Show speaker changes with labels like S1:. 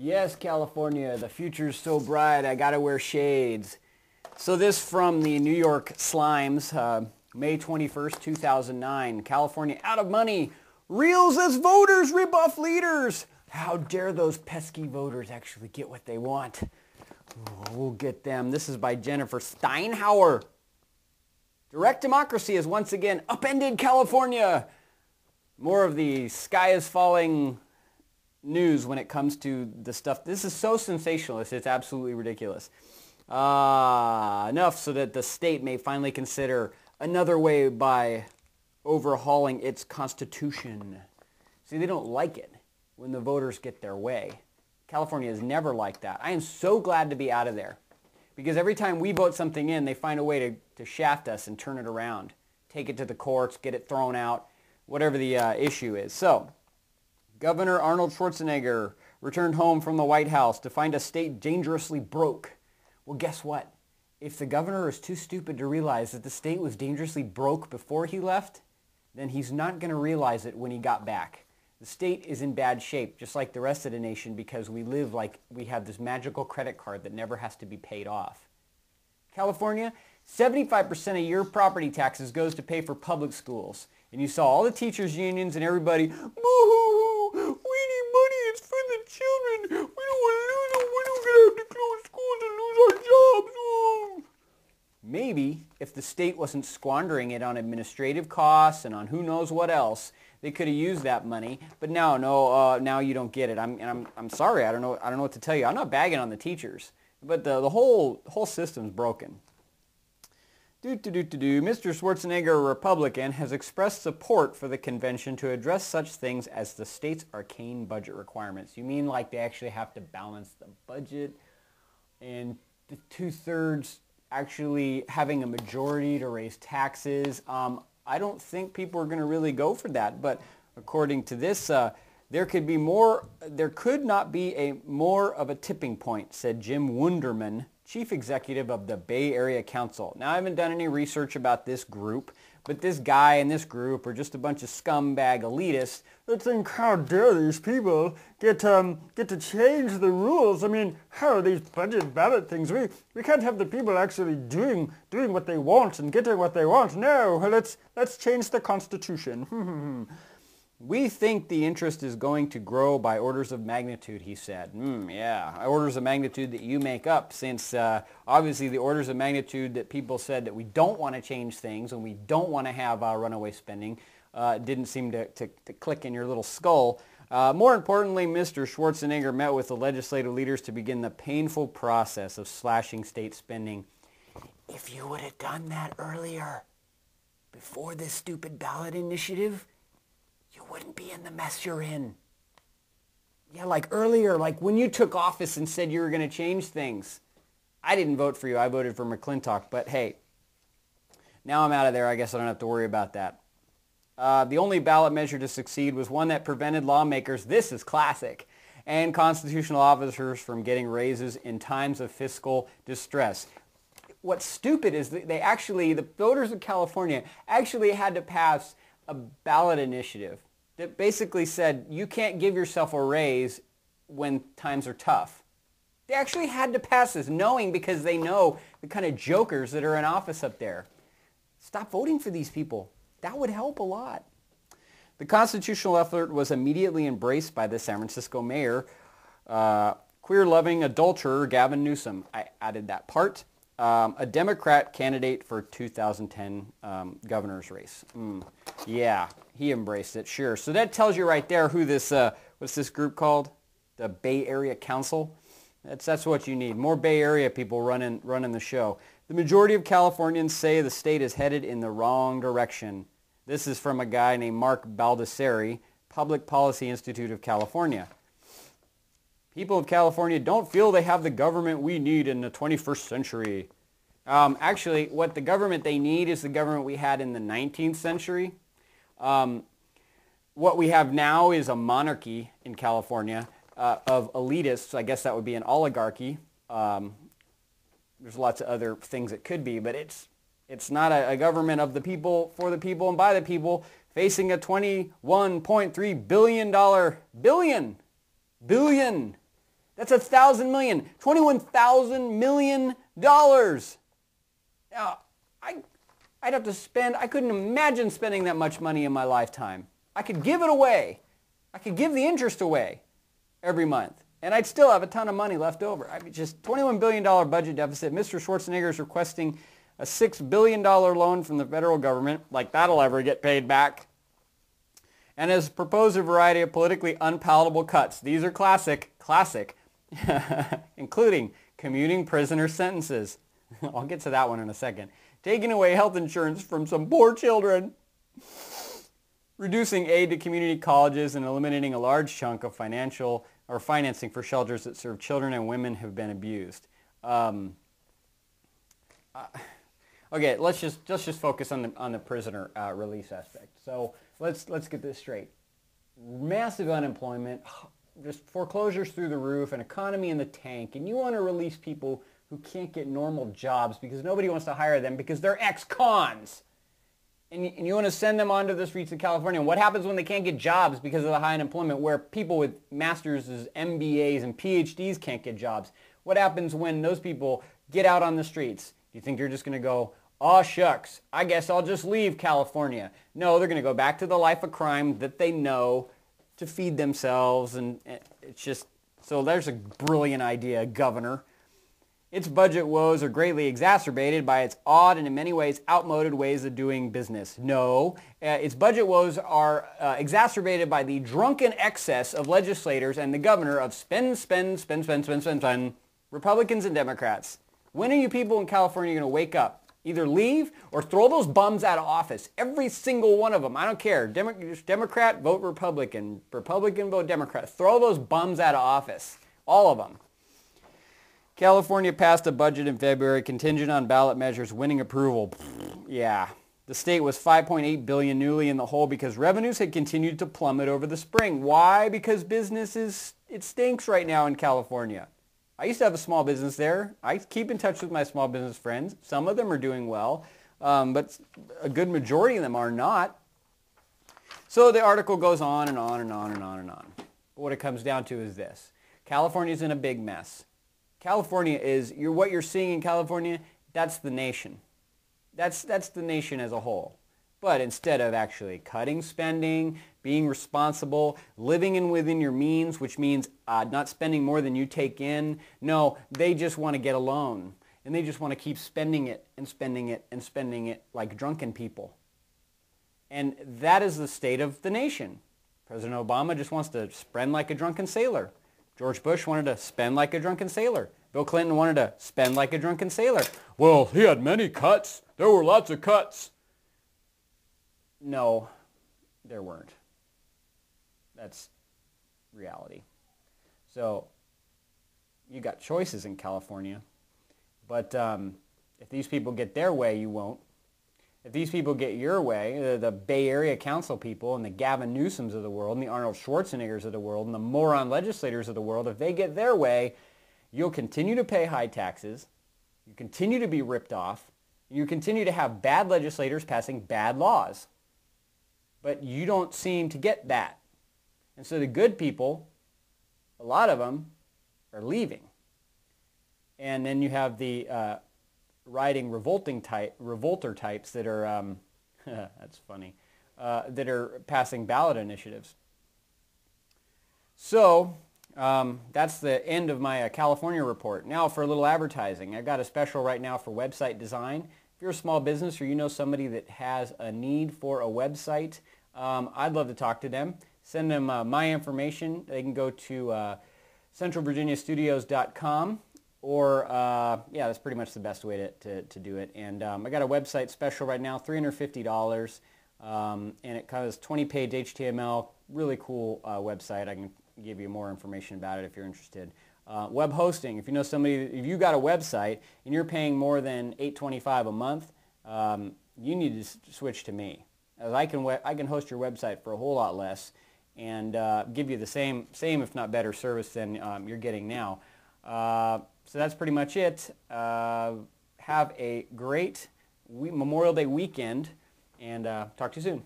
S1: Yes, California, the future's so bright, I gotta wear shades. So this from the New York Slimes, uh, May 21st, 2009. California out of money. Reels as voters rebuff leaders. How dare those pesky voters actually get what they want? We'll get them. This is by Jennifer Steinhauer. Direct democracy has once again upended California. More of the sky is falling news when it comes to the stuff. This is so sensationalist. It's absolutely ridiculous. Uh, enough so that the state may finally consider another way by overhauling its constitution. See, they don't like it when the voters get their way. California is never like that. I am so glad to be out of there because every time we vote something in, they find a way to, to shaft us and turn it around, take it to the courts, get it thrown out, whatever the uh, issue is. So, Governor Arnold Schwarzenegger returned home from the White House to find a state dangerously broke. Well, guess what? If the governor is too stupid to realize that the state was dangerously broke before he left, then he's not going to realize it when he got back. The state is in bad shape, just like the rest of the nation, because we live like we have this magical credit card that never has to be paid off. California, 75% of your property taxes goes to pay for public schools. And you saw all the teachers unions and everybody, boo-hoo-hoo, we need money, it's for the children. We don't want to lose them. We don't going to have to close schools and lose our jobs. Oh. Maybe if the state wasn't squandering it on administrative costs and on who knows what else, they could have used that money. But now, no, uh, now you don't get it. I'm, and I'm, I'm sorry. I don't know. I don't know what to tell you. I'm not bagging on the teachers, but the, the whole whole system's broken. Do, do, do, do, do. Mr. Schwarzenegger, a Republican, has expressed support for the convention to address such things as the state's arcane budget requirements. You mean like they actually have to balance the budget and the two-thirds actually having a majority to raise taxes? Um, I don't think people are going to really go for that. But according to this, uh, there could be more, there could not be a more of a tipping point, said Jim Wunderman, chief executive of the Bay Area Council. Now, I haven't done any research about this group, but this guy and this group are just a bunch of scumbag elitists that think, how dare these people get um, get to change the rules? I mean, how are these budget ballot things? We we can't have the people actually doing doing what they want and getting what they want. No, let's let's change the Constitution. We think the interest is going to grow by orders of magnitude, he said. Mm, yeah, orders of magnitude that you make up since uh, obviously the orders of magnitude that people said that we don't want to change things and we don't want to have runaway spending uh, didn't seem to, to, to, click in your little skull. Uh, more importantly, Mr. Schwarzenegger met with the legislative leaders to begin the painful process of slashing state spending. If you would have done that earlier, before this stupid ballot initiative, you wouldn't be in the mess you're in. Yeah, like earlier, like when you took office and said you were going to change things. I didn't vote for you. I voted for McClintock. But hey, now I'm out of there. I guess I don't have to worry about that. Uh, the only ballot measure to succeed was one that prevented lawmakers, this is classic, and constitutional officers from getting raises in times of fiscal distress. What's stupid is that they actually, the voters of California actually had to pass a ballot initiative that basically said you can't give yourself a raise when times are tough. They actually had to pass this knowing because they know the kind of jokers that are in office up there. Stop voting for these people. That would help a lot. The constitutional effort was immediately embraced by the San Francisco mayor, uh, queer-loving adulterer Gavin Newsom. I added that part um, a Democrat candidate for 2010 um, governor's race. Mm, yeah, he embraced it, sure. So that tells you right there who this, uh, what's this group called? The Bay Area Council. That's, that's what you need. More Bay Area people running, running the show. The majority of Californians say the state is headed in the wrong direction. This is from a guy named Mark Baldassare, Public Policy Institute of California. People of California don't feel they have the government we need in the 21st century. Um, actually, what the government they need is the government we had in the 19th century. Um, what we have now is a monarchy in California uh, of elitists. I guess that would be an oligarchy. Um, there's lots of other things it could be, but it's it's not a, a, government of the people, for the people, and by the people, facing a 21.3 billion dollar billion billion That's a thousand million, twenty-one thousand million dollars. Now, I, I'd have to spend. I couldn't imagine spending that much money in my lifetime. I could give it away. I could give the interest away every month, and I'd still have a ton of money left over. I mean, just $21 billion budget deficit. Mr. Schwarzenegger is requesting a $6 billion loan from the federal government, like that'll ever get paid back, and has proposed a variety of politically unpalatable cuts. These are classic, classic, including commuting prisoner sentences. I'll get to that one in a second. Taking away health insurance from some poor children. Reducing aid to community colleges and eliminating a large chunk of financial or financing for shelters that serve children and women who have been abused. Um, uh, okay, let's just let's just focus on the on the prisoner uh, release aspect. So let's let's get this straight. Massive unemployment, just foreclosures through the roof, an economy in the tank, and you want to release people who can't get normal jobs because nobody wants to hire them because they're ex-cons. And and you want to send them onto the streets of California. And what happens when they can't get jobs because of the high unemployment where people with masters, MBAs, and PhDs can't get jobs? What happens when those people get out on the streets? Do you think they're just going to go, oh shucks, I guess I'll just leave California? No, they're going to go back to the life of crime that they know to feed themselves. And eh, it's just, so there's a brilliant idea, Governor. Its budget woes are greatly exacerbated by its odd and in many ways outmoded ways of doing business. No, uh, its budget woes are uh, exacerbated by the drunken excess of legislators and the governor of spend, spend, spend, spend, spend, spend, spend, Republicans and Democrats. When are you people in California going to wake up? Either leave or throw those bums out of office. Every single one of them. I don't care. Demo- Democrat, vote Republican. Republican, vote Democrat. Throw those bums out of office. All of them. California passed a budget in February contingent on ballot measures winning approval. yeah. The state was 5.8 billion newly in the hole because revenues had continued to plummet over the spring. Why? Because business is it stinks right now in California. I used to have a small business there. I keep in touch with my small business friends. Some of them are doing well, um, but a good majority of them are not. So the article goes on and on and on and on and on. But what it comes down to is this. California's in a big mess. California is, you're, what you're seeing in California, that's the nation. That's, that's the nation as a whole. But instead of actually cutting spending, being responsible, living in within your means, which means uh, not spending more than you take in, no, they just want to get a loan. And they just want to keep spending it and spending it and spending it like drunken people. And that is the state of the nation. President Obama just wants to spend like a drunken sailor. George Bush wanted to spend like a drunken sailor. Bill Clinton wanted to spend like a drunken sailor. Well, he had many cuts. There were lots of cuts. No, there weren't. That's reality. So you got choices in California. But um, if these people get their way, you won't. If these people get your way, the, the, Bay Area council people and the Gavin Newsoms of the world and the Arnold Schwarzeneggers of the world and the moron legislators of the world, if they get their way, you'll continue to pay high taxes, you continue to be ripped off, you continue to have bad legislators passing bad laws. But you don't seem to get that. And so the good people, a lot of them, are leaving. And then you have the uh, riding revolting type, revolter types that are, um, that's funny, uh, that are passing ballot initiatives. So um, that's the end of my uh, California report. Now for a little advertising. I've got a special right now for website design. If you're a small business or you know somebody that has a need for a website, um, I'd love to talk to them. Send them uh, my information. They can go to uh, centralvirginiastudios.com or uh, yeah, that's pretty much the best way to, to, to do it. And um, I got a website special right now, $350, um, and it covers 20-page HTML, really cool uh, website. I can give you more information about it if you're interested. Uh, web hosting, if you know somebody, if you got a website and you're paying more than 825 a month, um, you need to switch to me. As I can, I can host your website for a whole lot less and uh, give you the same, same if not better service than um, you're getting now. Uh, so that's pretty much it. Uh, have a great Memorial Day weekend and uh, talk to you soon.